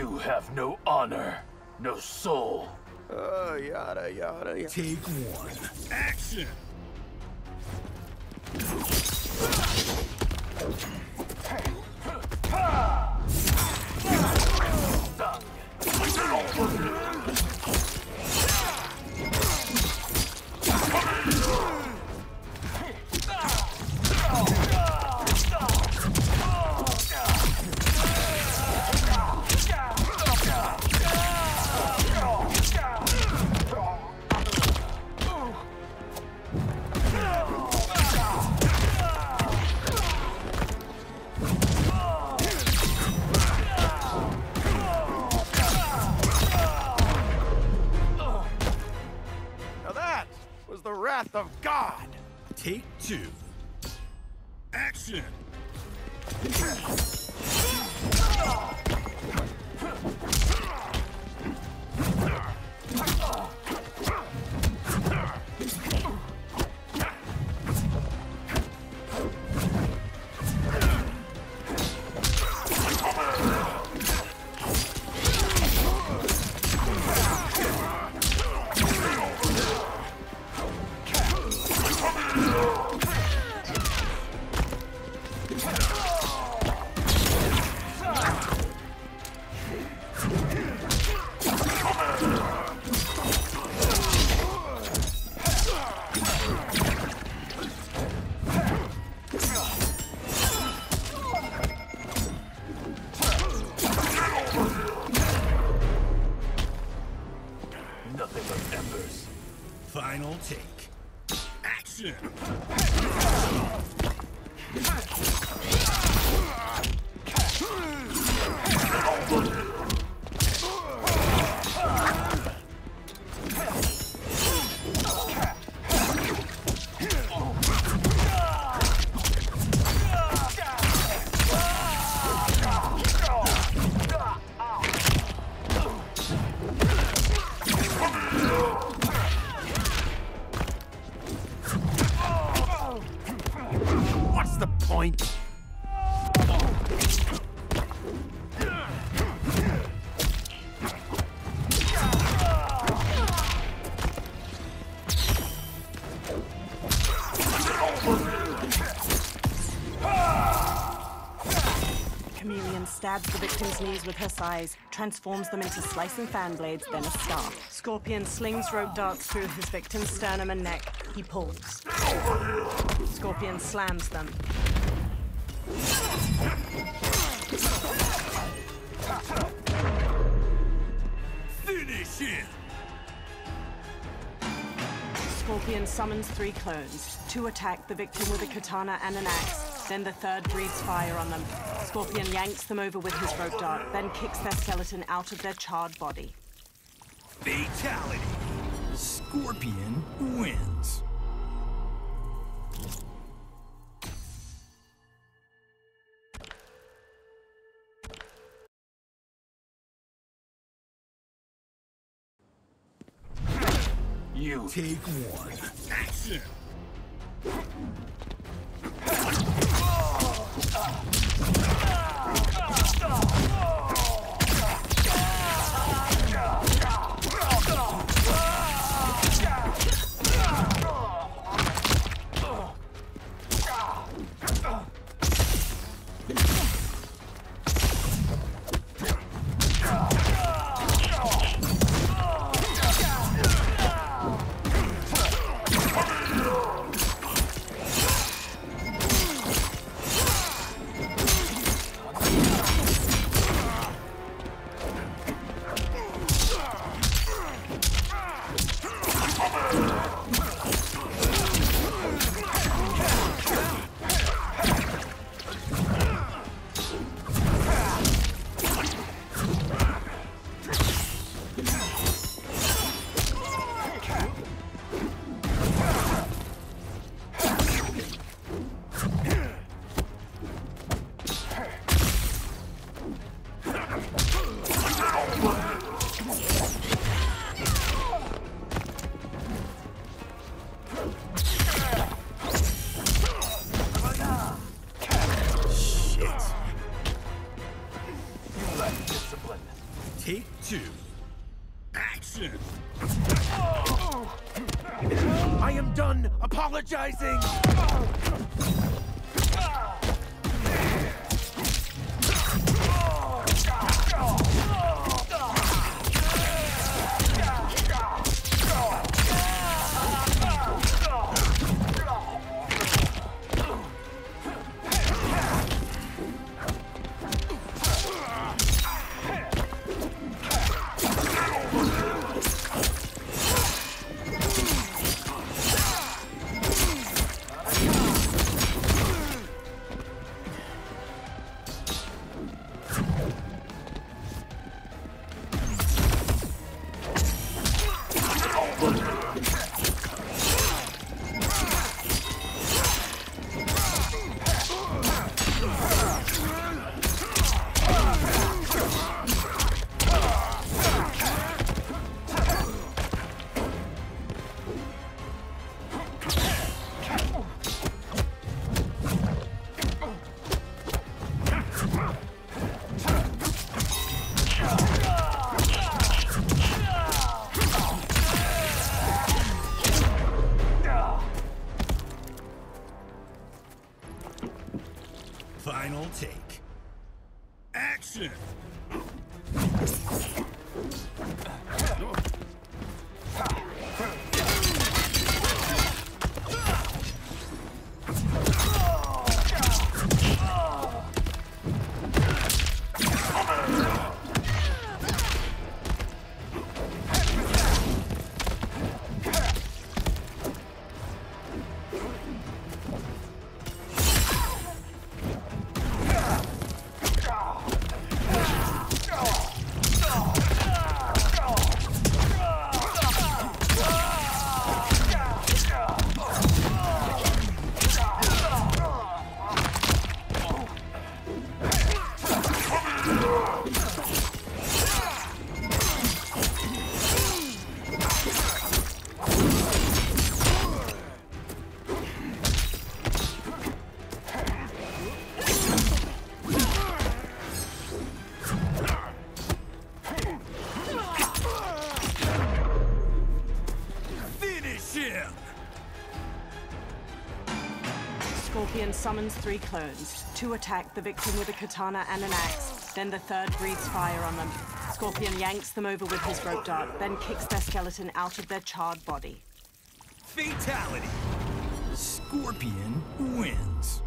You have no honor, no soul. Uh, yada, yada, yada. Take one. Action! Now wrath of God. Take two. Action! Action! The point? Chameleon stabs the victim's knees with her sais, transforms them into slicing fan blades, then a star. Scorpion slings rope darts through his victim's sternum and neck. He pulls. Scorpion slams them. Finish him! Scorpion summons three clones. Two attack the victim with a katana and an axe. Then the third breathes fire on them. Scorpion yanks them over with his rope dart, then kicks their skeleton out of their charred body. Fatality! Scorpion wins. You Take one. Action! Take two. Action! I am done apologizing! Scorpion summons three clones. Two attack the victim with a katana and an axe. Then the third breathes fire on them. Scorpion yanks them over with his rope dart, then kicks their skeleton out of their charred body. Fatality! Scorpion wins.